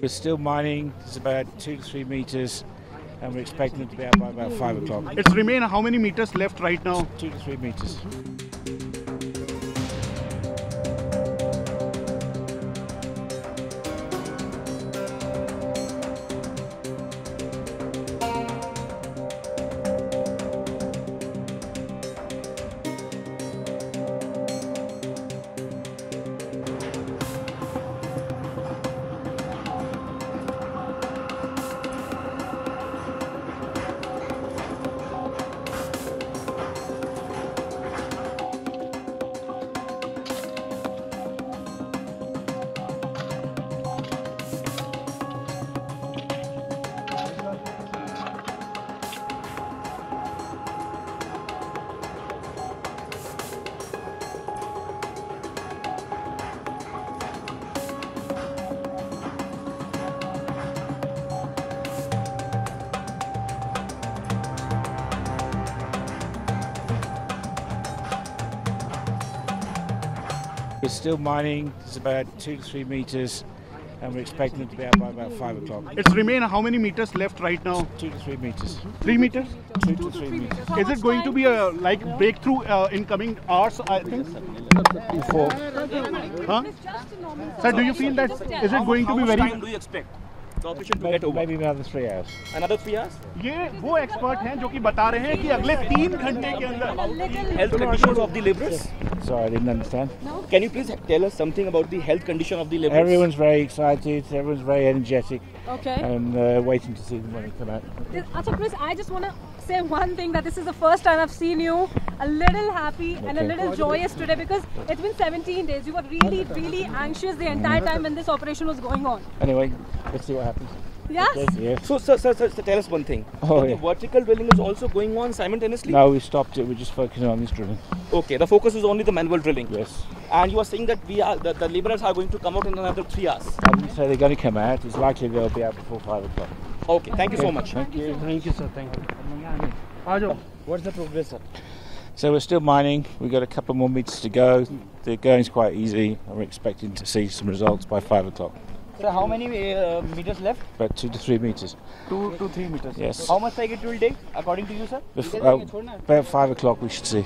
We're still mining. It's about two to three meters, and we're expecting it to be out by about five o'clock. It's remain how many meters left right now? Two to three meters. We're still mining. It's about two to three meters, and we're expecting it to be out by about five o'clock. It's remain how many meters left right now? Two to three meters. Three meters? Two to three meters. Is it going to be a like breakthrough uh, in coming hours? I think. Four. Huh? Sir, do you feel that is it going to be How much very? time do you expect the operation to get Maybe, over? maybe another three hours. Another three hours? ये वो expert हैं जो कि बता रहे हैं कि अगले तीन घंटे के अंदर Health conditions of the laborers? Sorry, I didn't understand. Can you please tell us something about the health condition of the laborers? Everyone's very excited. Everyone's very energetic, Okay. and uh, waiting to see the money come out. Acha, Chris, I just want to say one thing that this is the first time I've seen you a little happy and a little joyous today because it's been 17 days. You were really, really anxious the entire mm-hmm. time when this operation was going on. Anyway, let's see what happens. Yes. Okay. yes. So, sir, sir, sir, tell us one thing. Oh, so yeah. The vertical drilling is also going on simultaneously? Now we stopped it. We're just focusing on this drilling. Okay. The focus is only the manual drilling. Yes. And you are saying that we are the, the laborers are going to come out in another three hours. I wouldn't say they're going to come out. It's likely they'll be out before five o'clock. Okay. Thank okay. you so much. Thank you. Thank you, sir. Thank you. What's the progress, sir? So we're still mining. We've got a couple more meters to go. The going's quite easy, we're expecting to see some results by five o'clock. So how many uh, meters left? About two to three meters. Two to three meters. Yes. How much like it will take, according to you, sir? Bef- uh, about five o'clock we should see.